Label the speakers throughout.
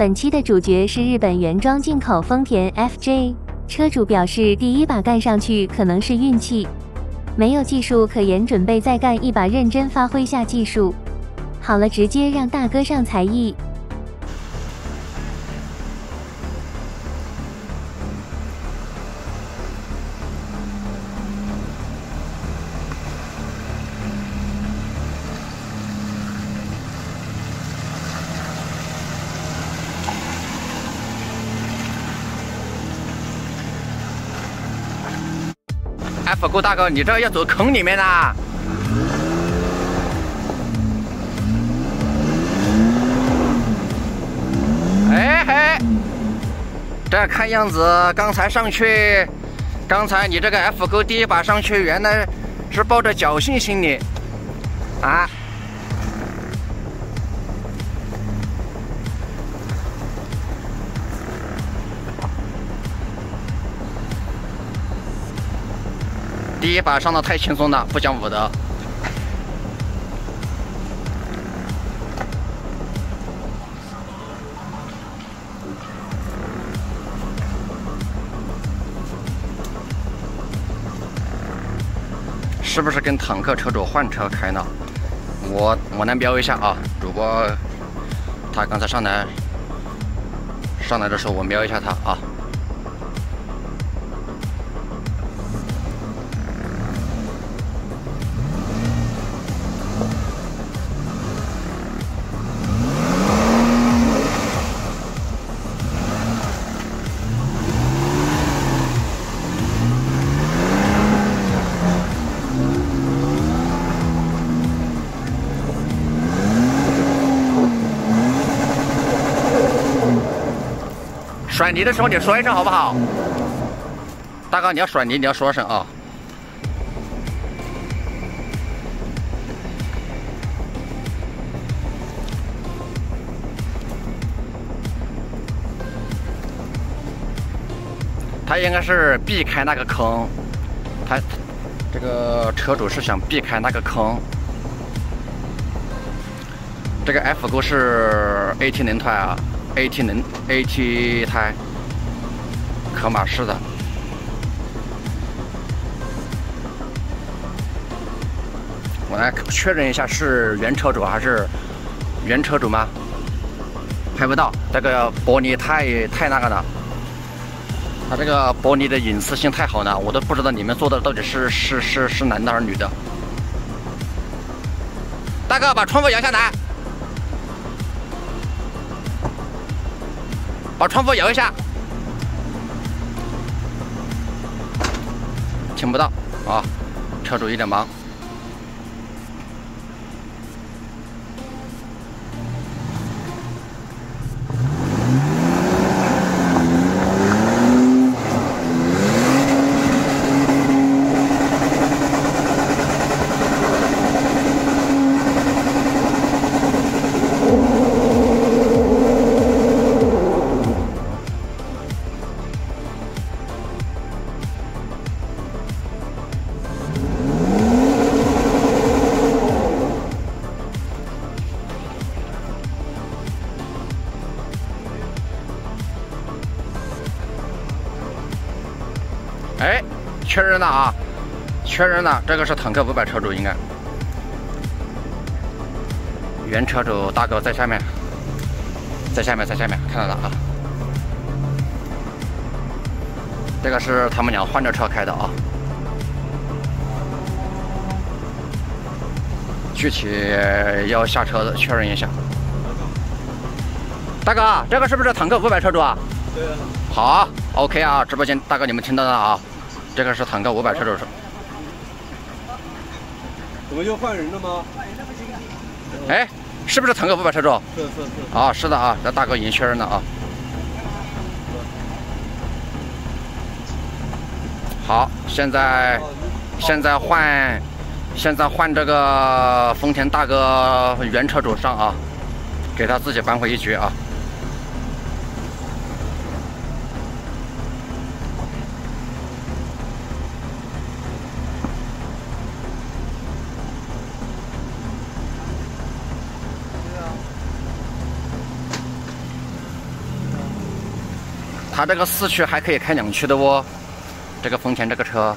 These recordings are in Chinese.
Speaker 1: 本期的主角是日本原装进口丰田 FJ，车主表示第一把干上去可能是运气，没有技术可言，准备再干一把，认真发挥下技术。好了，直接让大哥上才艺。
Speaker 2: F 勾大哥，你这要走坑里面啦！哎嘿，这看样子刚才上去，刚才你这个 F 勾第一把上去，原来是抱着侥幸心理啊！第一把上的太轻松了，不讲武德。是不是跟坦克车主换车开呢？我我来瞄一下啊！主播他刚才上来上来的时候，我瞄一下他啊。甩泥的时候你说一声好不好？大哥，你要甩泥，你要说一声啊。他应该是避开那个坑，他这个车主是想避开那个坑。这个 F 勾是 AT 轮胎啊。AT 能 AT 胎，科马式的。我来确认一下，是原车主还是原车主吗？拍不到，这个玻璃太太那个了，它这个玻璃的隐私性太好了，我都不知道里面坐的到底是是是是男的还是女的。大哥，把窗户摇下来。把窗户摇一下，听不到啊，车主有点忙。确认了啊！确认了，这个是坦克五百车主，应该原车主大哥在下面，在下面，在下面看到了啊！这个是他们俩换着车开的啊！具体要下车的确认一下。大哥，这个是不是坦克五百车主啊？
Speaker 3: 对啊。
Speaker 2: 好，OK 啊！直播间大哥，你们听到了啊？这个是坦克五百车主。
Speaker 3: 怎么又换人了吗？
Speaker 2: 哎，是不是坦克五百车主？
Speaker 3: 是是是。
Speaker 2: 啊，是的啊，这大哥已经确认了啊。好，现在现在换现在换这个丰田大哥原车主上啊，给他自己扳回一局啊。它这个四驱还可以开两驱的哦，这个丰田这个车。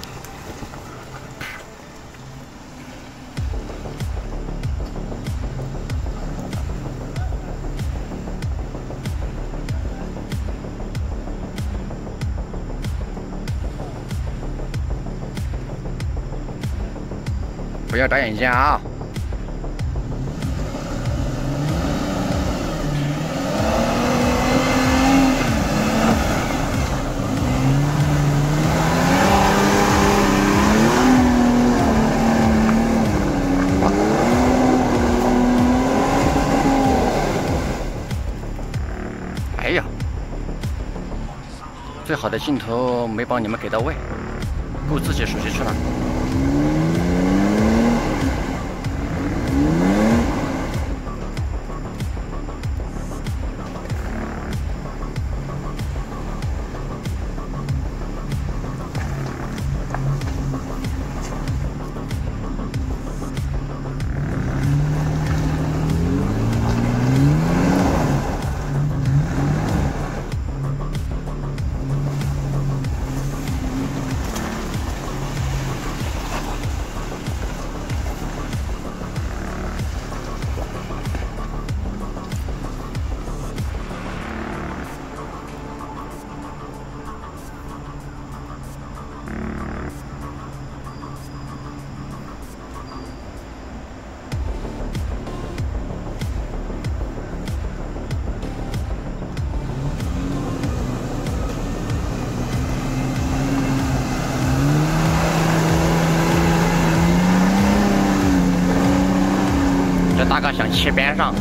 Speaker 2: 不要眨眼睛啊！最好的镜头没帮你们给到位，顾自己手机去了。骑边上，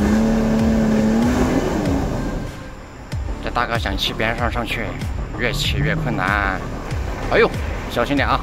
Speaker 2: 这大哥想骑边上上去，越骑越困难。哎呦，小心点啊！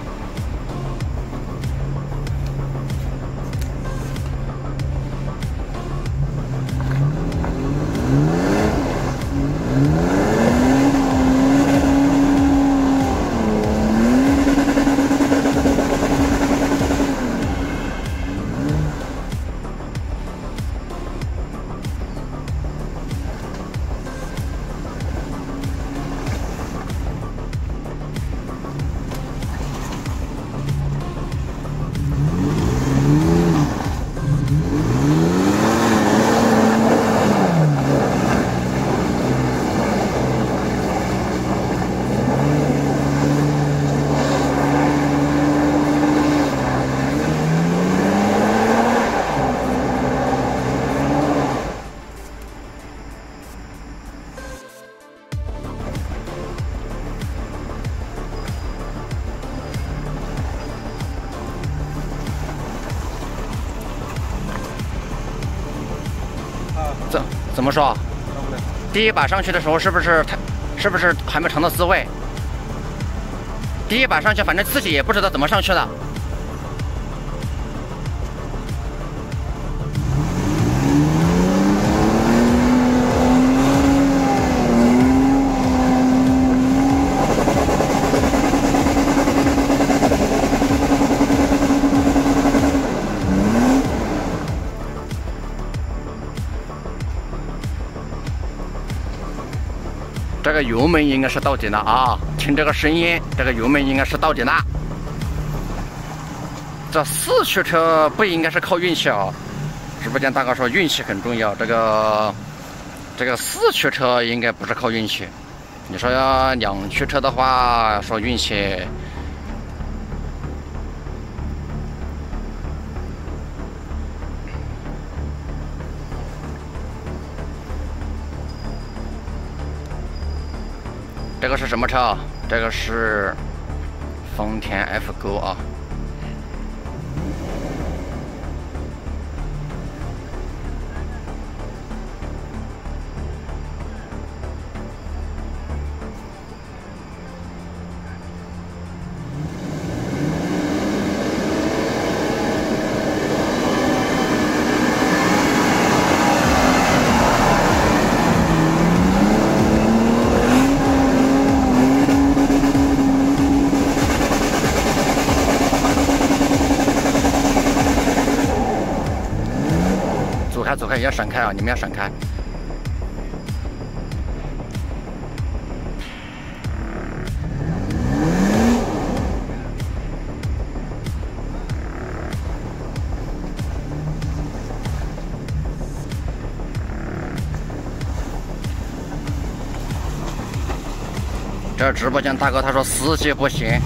Speaker 2: 怎么说？第一把上去的时候是不是太，是不是还没尝到滋味？第一把上去，反正自己也不知道怎么上去的。油门应该是到底了啊！听这个声音，这个油门应该是到底了。这四驱车不应该是靠运气啊！直播间大哥说运气很重要，这个这个四驱车应该不是靠运气。你说要两驱车的话，说运气。这个是什么车啊？这个是丰田 F 勾啊。要闪开啊你们要闪开。这直播间大哥他说司机不行。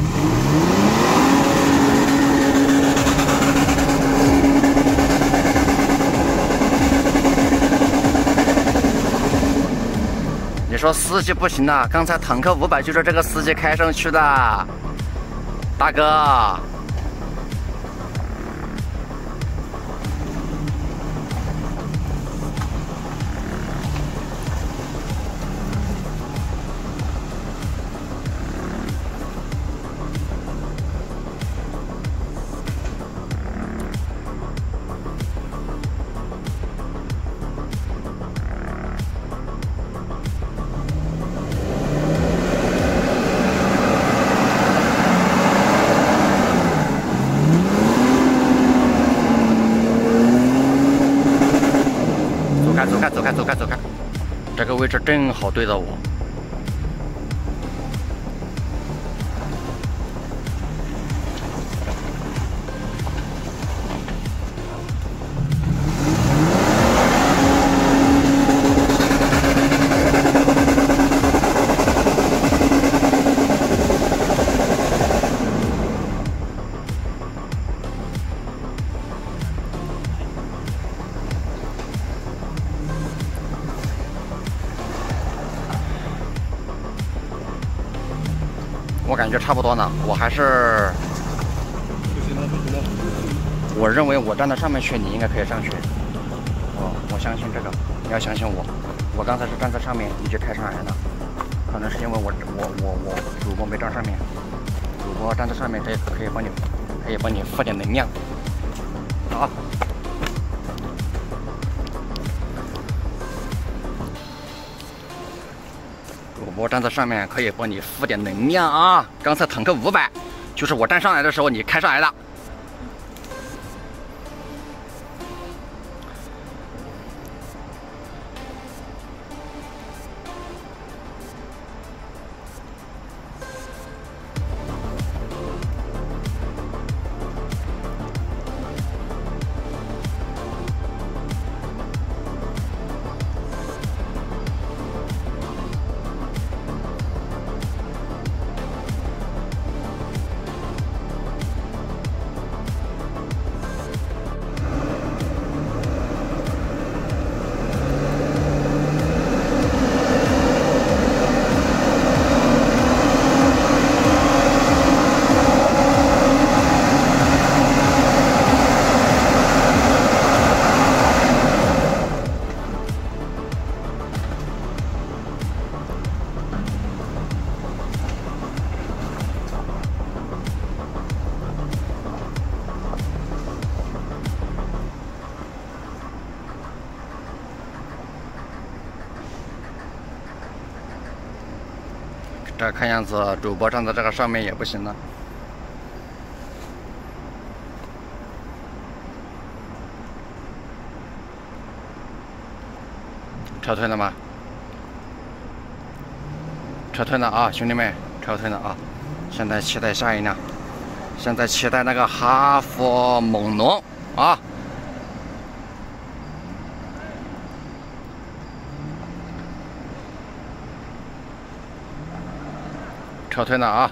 Speaker 2: 说司机不行了？刚才坦克五百就是这个司机开上去的，大哥。个位置正好对着我。觉差不多呢，我还是，我认为我站在上面去，你应该可以上去。哦，我相信这个，你要相信我。我刚才是站在上面，你就开上来了，可能是因为我我我我主播没站上面，主播站在上面，这可以帮你可以帮你付点能量。好。我站在上面可以帮你付点能量啊！刚才坦克五百，就是我站上来的时候你开上来的。看样子，主播站在这个上面也不行了。撤退了吗？撤退了啊，兄弟们，撤退了啊！现在期待下一辆，现在期待那个哈弗猛龙啊！撤退了啊！